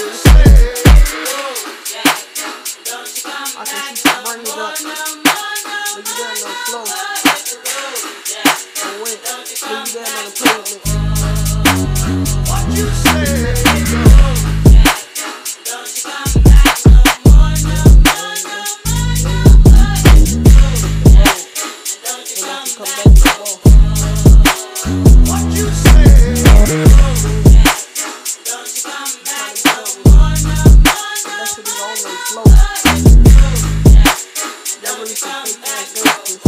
I can up. You. Oh wait, you Come back to the. What you say? Thank.